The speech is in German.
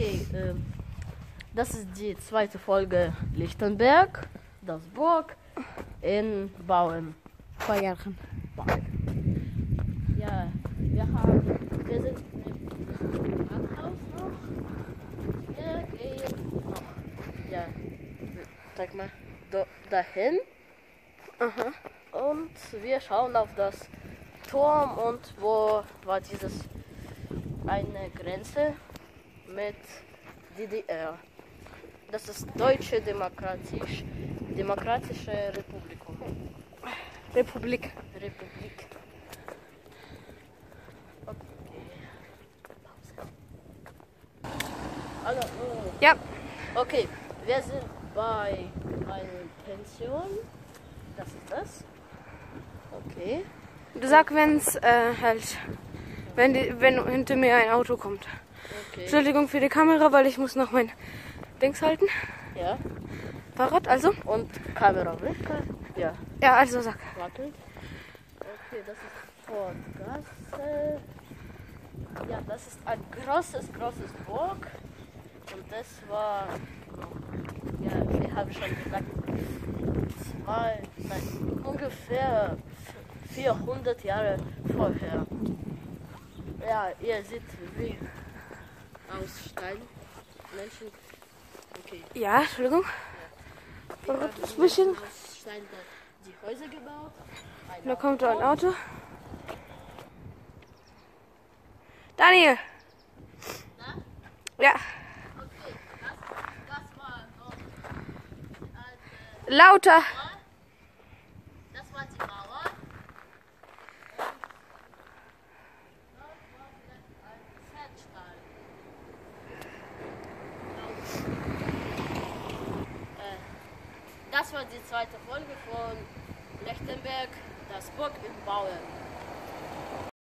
Okay, ähm, das ist die zweite Folge Lichtenberg, das Burg in Bauen. Bayern. Ja, wir haben, wir sind im Rathaus noch. Wir gehen noch, ja, sag mal, da, dahin. Und wir schauen auf das Turm und wo war dieses eine Grenze mit DDR. Das ist Deutsche Demokratisch, Demokratische Republikum. Republik. Republik. Hallo. oh. Ja, Okay, wir sind bei einer Pension. Das ist das. Okay. du sag, wenn's äh, halt, wenn, die, wenn hinter mir ein Auto kommt. Okay. Entschuldigung für die Kamera, weil ich muss noch mein Dings halten. Ja. Fahrrad, also? Und Kamera weg. Ja. Ja, also sag. Wackelt. Okay, das ist Fortgasse. Ja, das ist ein großes, großes Burg. Und das war, ja, wir haben schon gesagt, zwei, nein, ungefähr 400 Jahre vorher. Ja, ihr seht wie aus Stein Menschen. Okay. Ja, Entschuldigung. Verrückt ist ein bisschen. aus Stein die Häuser gebaut. Ein Da kommt ein Auto. Daniel! Ja, Okay, das, das war noch eine lauter! Mauer. Das war die Mauer. Dort war vielleicht ein Pferdstall. Äh, Das war die zweite Folge von Lechtenberg, das Burg im Bauen.